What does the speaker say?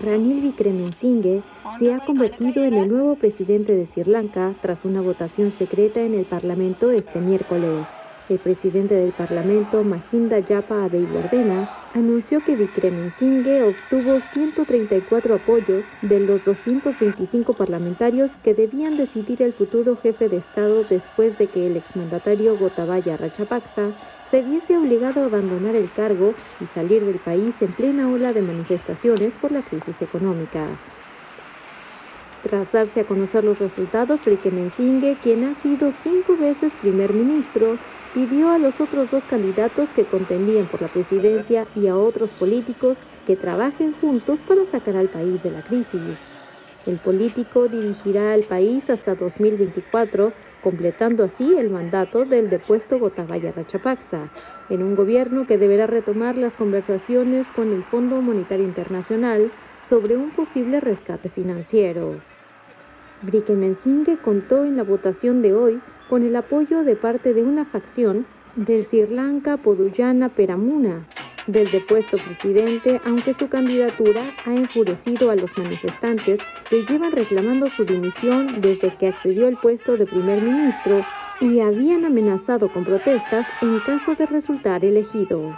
Ranil Wickremesinghe se ha convertido en el nuevo presidente de Sri Lanka tras una votación secreta en el Parlamento este miércoles. El presidente del Parlamento, Mahinda Yapa Abeyewardena, anunció que Wickremesinghe obtuvo 134 apoyos de los 225 parlamentarios que debían decidir el futuro jefe de Estado después de que el exmandatario Gotabaya Rajapaksa se viese obligado a abandonar el cargo y salir del país en plena ola de manifestaciones por la crisis económica. Tras darse a conocer los resultados, Rique Mensingue, quien ha sido cinco veces primer ministro, pidió a los otros dos candidatos que contendían por la presidencia y a otros políticos que trabajen juntos para sacar al país de la crisis. El político dirigirá al país hasta 2024, completando así el mandato del depuesto Gotabaya Rachapaksa, en un gobierno que deberá retomar las conversaciones con el Fondo Monetario Internacional sobre un posible rescate financiero. Brique contó en la votación de hoy con el apoyo de parte de una facción del Sri Lanka Poduyana Peramuna, del depuesto presidente, aunque su candidatura ha enfurecido a los manifestantes que llevan reclamando su dimisión desde que accedió al puesto de primer ministro y habían amenazado con protestas en caso de resultar elegido.